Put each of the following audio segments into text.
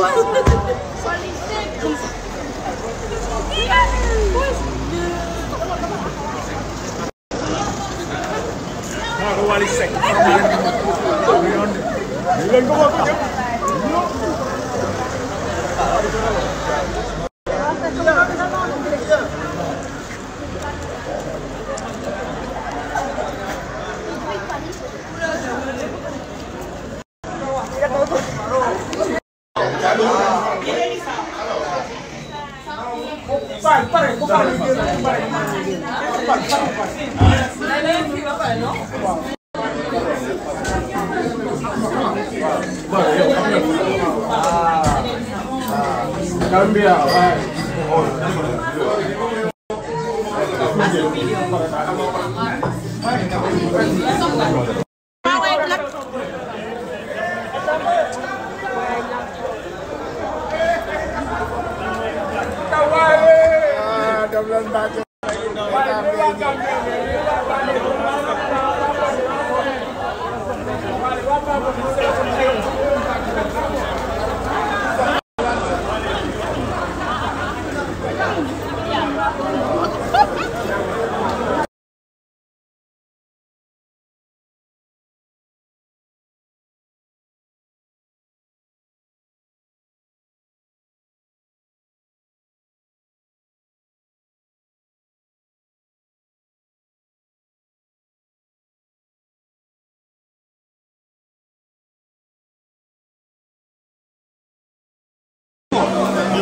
Wali sek. Wali sek. Vai, para, compara. Vai, para, Ela é filha, vai, não? Cambia, vai. Vai, vai. hablan datos.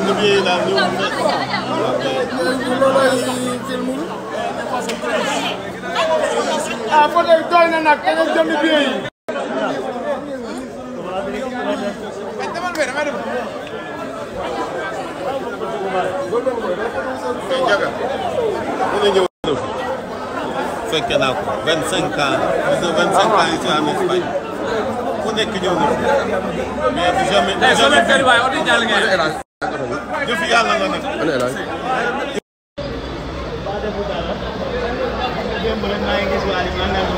liggéey daal ñëw na. ah côté doy na nag da ngeen jënd liggéey yi. fekke naa ko vingt cinq ans vingt cinq ans ici en Espagne ku nekk ñëw na mais jamais jamais jëf yàlla la nag. ana El Hadj. démb rek maa ngi gis waa Alioune